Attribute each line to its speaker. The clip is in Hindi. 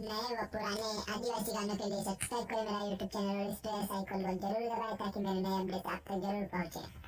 Speaker 1: नए व पुराने आदिवासी गानों के लिए सब्सक्राइब करें मेरा यूट्यूब चैनल और इस प्रेस आइकन को ज़रूर दबाएँ ताकि मेरे नए अपडेट आप तक ज़रूर पहुँचे।